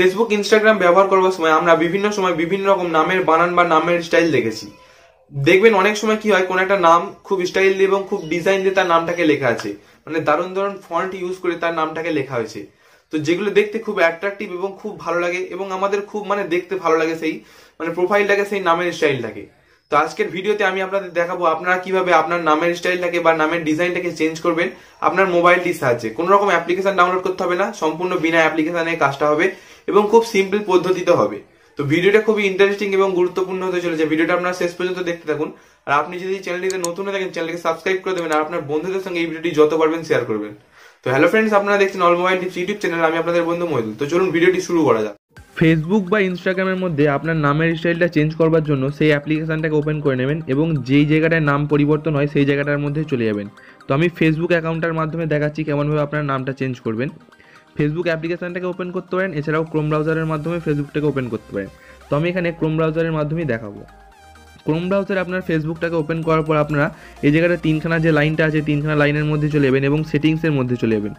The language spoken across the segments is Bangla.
ফেসবুক ইনস্টাগ্রাম ব্যবহার করবার সময় আমরা বিভিন্ন সময় বিভিন্ন রকম নামের বানান বা নামের স্টাইল দেখেছি। দেখবেন অনেক সময় কি হয়, কোন একটা নাম খুব স্টাইল দিয়ে এবং খুব ডিজাইন দিয়ে তার নামটাকে লেখা আছে। মানে দারুণ দারুণ ফন্ট ইউজ করে তার নামটাকে লেখা হয়েছে। তো যেগুলো দেখতে খুব অ্যাট্রাকটিভ এবং খুব ভালো লাগে এবং আমাদের খুব মানে দেখতে ভালো লাগে সেই মানে প্রোফাইলটাকে সেই নামের স্টাইলটাকে তো আজকের ভিডিওতে আমি আপনাদের দেখাবো আপনারা কীভাবে আপনার নামের স্টাইলটাকে বা নামের ডিজাইনটাকে চেঞ্জ করবেন আপনার মোবাইলটির সাহায্যে। কোনো রকম অ্যাপ্লিকেশন ডাউনলোড করতে হবে না, সম্পূর্ণ বিনা অ্যাপ্লিকেশনে কাজটা হবে এবং খুব সিম্পল পদ্ধতিতে হবে। তো ভিডিওটা খুবই ইন্টারেস্টিং এবং গুরুত্বপূর্ণ হতে চলেছে। ভিডিওটা আপনারা শেষ পর্যন্ত দেখতে থাকুন। আর আপনি যদি চ্যানেলটিতে নতুন হয়ে থাকেন চ্যানেলকে সাবস্ক্রাইব করে দেবেন আর আপনার বন্ধুদের সঙ্গে এই ভিডিওটি যত পারবেন শেয়ার করবেন। তো হ্যালো ফ্রেন্ডস আপনারা দেখছেন all mobile tips YouTube channel আমি আপনাদের বন্ধু মহিদুল তো চলুন ভিডিওটি শুরু করা যাক। ফেসবুক বা ইনস্টাগ্রামের মধ্যে আপনার নামের স্টাইলটা চেঞ্জ করবার জন্য সেই অ্যাপ্লিকেশনটাকে ওপেন করে নেবেন এবং যেই জায়গাটায় নাম পরিবর্তন হয় সেই জায়গাটার মধ্যে চলে যাবেন। তো আমি ফেসবুক অ্যাকাউন্টের মাধ্যমে দেখাচ্ছি কেমনভাবে আপনার নামটা চেঞ্জ করবেন। ফেসবুক অ্যাপ্লিকেশনটাকে ওপেন করতে পারেন, এছাড়াও ক্রোম ব্রাউজারের মাধ্যমে ফেসবুকটাকে ওপেন করতে পারেন। তো আমি এখানে ক্রোম ব্রাউজারের মাধ্যমেই দেখাবো। ক্রোম ব্রাউজারে আপনার ফেসবুকটাকে ওপেন করার পর আপনারা এই জায়গাটা তিনখানা যে লাইনটা আছে, তিনখানা লাইনের মধ্যে চলে যাবেন এবং সেটিংসের মধ্যে চলে যাবেন।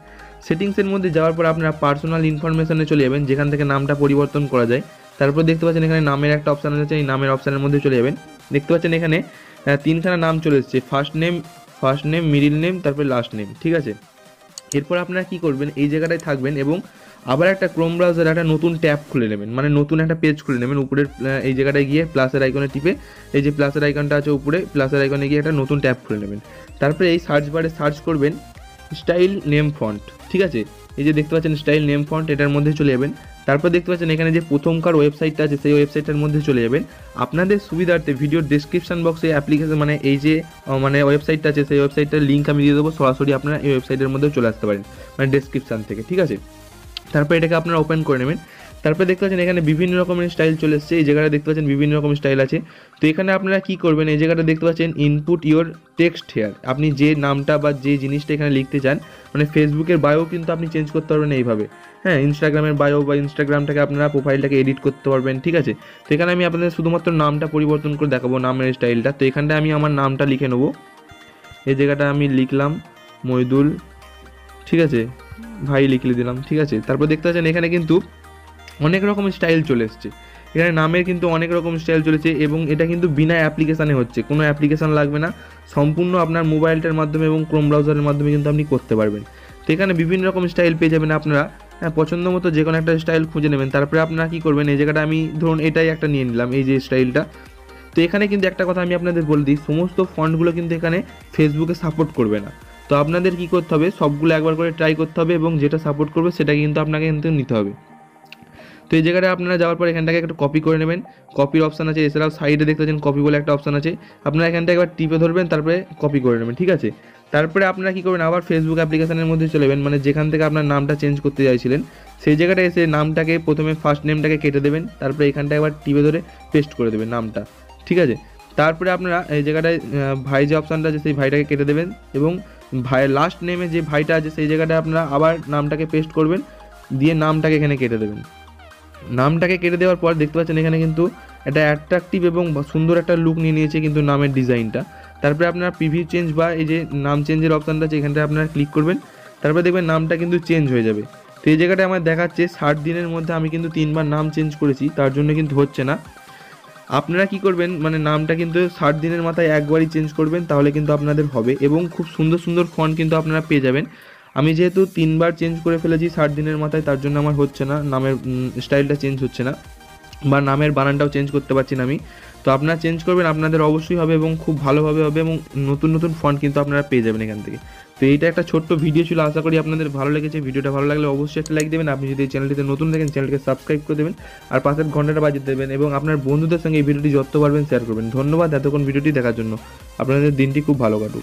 সেটিংসের মধ্যে যাওয়ার পর আপনারা পার্সোনাল ইনফরমেশনে চলে যাবেন, যেখান থেকে নামটা পরিবর্তন করা যায়। তারপর দেখতে পাচ্ছেন এখানে নামের একটা অপশান আছে, এই নামের অপশানের মধ্যে চলে যাবেন। দেখতে পাচ্ছেন এখানে তিনখানা নাম চলে এসেছে first name first name middle name তারপরে লাস্ট নেম ঠিক আছে? এরপর আপনারা কি করবেন, এই জায়গাটায় থাকবেন এবং আবার একটা ক্রোম ব্রাউজার একটা নতুন ট্যাব খুলে নেবেন মানে নতুন একটা পেজ খুলে নেবেন, উপরের এই জায়গাটায় গিয়ে প্লাসের আইকনে টিপে, এই যে প্লাসের আইকনটা আছে উপরে প্লাসের আইকনে গিয়ে একটা নতুন ট্যাব খুলে নেবেন। তারপরে এই সার্চ বারে সার্চ করবেন স্টাইল নেম ফন্ট, ঠিক আছে? এই যে দেখতে পাচ্ছেন স্টাইল নেম ফন্ট, এটার মধ্যে চলে যাবেন। তারপর দেখতে পাচ্ছেন এখানে যে প্রথমকার ওয়েবসাইটটা আছে, সেই ওয়েবসাইটটার মধ্যে চলে যাবেন। আপনাদের সুবিধার্থে ভিডিওর ডিসক্রিপশান বক্সে অ্যাপ্লিকেশন মানে এই যে মানে ওয়েবসাইটটা আছে, সেই ওয়েবসাইটটার লিঙ্ক আমি দিয়ে দেবো। সরাসরি আপনারা এই ওয়েবসাইটের মধ্যে চলে আসতে পারেন মানে ডিসক্রিপশান থেকে, ঠিক আছে? তারপর এটাকে আপনারা ওপেন করে নেবেন। তারপরে দেখতে পাচ্ছেন এখানে বিভিন্ন রকমের স্টাইল চলে এসছে। এই জায়গাটা দেখতে পাচ্ছেন বিভিন্ন রকমের স্টাইল আছে। তো এখানে আপনারা কি করবেন? এই জায়গাটা দেখতে পাচ্ছেন ইনপুট ইওর টেক্সট হেয়ার আপনি যে নামটা বা যে জিনিসটা এখানে লিখতে চান মানে ফেসবুকের বায়ো কিন্তু আপনি চেঞ্জ করতে পারবেন এইভাবে। হ্যাঁ ইনস্টাগ্রামের বায়ো বা ইনস্টাগ্রামটাকে আপনারা প্রোফাইলটাকে এডিট করতে পারবেন, ঠিক আছে? তো এখানে আমি আপনাদের শুধুমাত্র নামটা পরিবর্তন করে দেখাবো, নামের স্টাইলটা তো এখানটায় আমি আমার নামটা লিখে নেব। এই জায়গাটা আমি লিখলাম মইদুল, ঠিক আছে? ভাই লিখলে দিলাম, ঠিক আছে? তারপর দেখতে পাচ্ছেন এখানে কিন্তু অনেক রকম স্টাইল চলে এসছে। এখানে নামের কিন্তু অনেক রকম স্টাইল চলেছে এবং এটা কিন্তু বিনা অ্যাপ্লিকেশানে হচ্ছে। কোনো অ্যাপ্লিকেশান লাগবে না। সম্পূর্ণ আপনার মোবাইলটার মাধ্যমে এবং ক্রোম ব্রাউজারের মাধ্যমে কিন্তু আপনি করতে পারবেন। তো এখানে বিভিন্ন রকম স্টাইল পেয়ে যাবেন আপনারা। হ্যাঁ পছন্দ মতো যে কোনো একটা স্টাইল খুঁজে নেবেন। তারপরে আপনারা কী করবেন? এই জায়গাটা আমি ধরুন এটাই একটা নিয়ে নিলাম, এই যে স্টাইলটা তো এখানে কিন্তু একটা কথা আমি আপনাদের বলে দিই, সমস্ত ফন্টগুলো কিন্তু এখানে ফেসবুকে সাপোর্ট করবে না। তো আপনাদের কি করতে হবে? সবগুলো একবার করে ট্রাই করতে হবে এবং যেটা সাপোর্ট করবে সেটা কিন্তু আপনাকে কিন্তু নিতে হবে। তো এই জায়গাটা আপনারা যাওয়ার পর এখানটাকে একটু কপি করে নেবেন। কপির অপশান আছে, এছাড়াও সাইডে দেখতে পাচ্ছেন কপি বলে একটা অপশান আছে। আপনারা এখানটা একবার টিপে ধরবেন, তারপরে কপি করে নেবেন, ঠিক আছে? তারপরে আপনারা কী করবেন, আবার ফেসবুক অ্যাপ্লিকেশনের মধ্যে চলে যাবেন মানে যেখান থেকে আপনার নামটা চেঞ্জ করতে চাইছিলেন। সেই জায়গাটা এসে নামটাকে প্রথমে ফার্স্ট নেমটাকে কেটে দেবেন, তারপরে এখানটা একবার টিপে ধরে পেস্ট করে দেবেন নামটা, ঠিক আছে? তারপরে আপনারা এই জায়গাটায় ভাই যে অপশানটা আছে, সেই ভাইটাকে কেটে দেবেন এবং ভাই লাস্ট নেমে যে ভাইটা আছে, সেই জায়গাটায় আপনারা আবার নামটাকে পেস্ট করবেন, দিয়ে নামটাকে এখানে কেটে দেবেন। নামটাকে কেটে দেওয়ার পর দেখতে পাচ্ছেন এখানে কিন্তু একটা অ্যাট্রাকটিভ এবং সুন্দর একটা লুক নিয়ে নিয়েছে কিন্তু নামের ডিজাইনটা তারপরে আপনার পিভি চেঞ্জ বা এই যে নাম চেঞ্জের অপশানটা আছে এখানটা আপনারা ক্লিক করবেন। তারপরে দেখবেন নামটা কিন্তু চেঞ্জ হয়ে যাবে। তো এই জায়গাটা আমার দেখাচ্ছে, ষাট দিনের মধ্যে আমি কিন্তু তিনবার নাম চেঞ্জ করেছি, তার জন্য কিন্তু হচ্ছে না। আপনারা কি করবেন মানে নামটা কিন্তু ষাট দিনের মাথায় একবারই চেঞ্জ করবেন, তাহলে কিন্তু আপনাদের হবে এবং খুব সুন্দর সুন্দর ফন্ট কিন্তু আপনারা পেয়ে যাবেন। আমি যেহেতু তিনবার চেঞ্জ করে ফেলেছি ষাট দিনের মাথায়, তার জন্য আমার হচ্ছে না, নামের স্টাইলটা চেঞ্জ হচ্ছে না, বা নামের বানানটাও চেঞ্জ করতে পারছি না আমি। তো আপনারা চেঞ্জ করবেন, আপনাদের অবশ্যই হবে এবং খুব ভালোভাবে হবে এবং নতুন নতুন ফন্ট কিন্তু আপনারা পেয়ে যাবেন এখান থেকে। তো এইটা একটা ছোট্ট ভিডিও ছিল, আশা করি আপনাদের ভালো লেগেছে। ভিডিওটা ভালো লাগলে অবশ্যই একটা লাইক দেবেন, আপনি যদি এই চ্যানেলটিতে নতুন দেখেন চ্যানেলকে সাবস্ক্রাইব করে দেবেন, আর পাশের ঘন্টাটা বাজিয়ে দেবেন এবং আপনার বন্ধুদের সঙ্গে এই ভিডিওটি যত পারবেন শেয়ার করবেন। ধন্যবাদ এতক্ষণ ভিডিওটি দেখার জন্য। আপনাদের দিনটি খুব ভালো কাটুক।